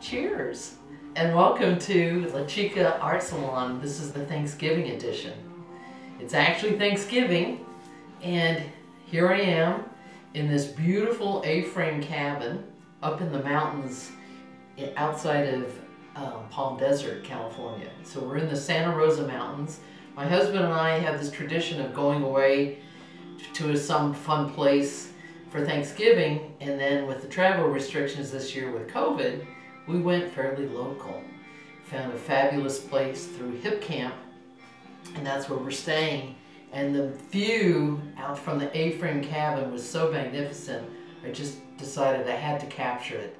Cheers! And welcome to La Chica Art Salon. This is the Thanksgiving edition. It's actually Thanksgiving, and here I am in this beautiful A-frame cabin up in the mountains outside of um, Palm Desert, California. So we're in the Santa Rosa Mountains. My husband and I have this tradition of going away to some fun place for Thanksgiving, and then with the travel restrictions this year with COVID, we went fairly local. Found a fabulous place through Hipcamp, and that's where we're staying. And the view out from the A-frame cabin was so magnificent, I just decided I had to capture it.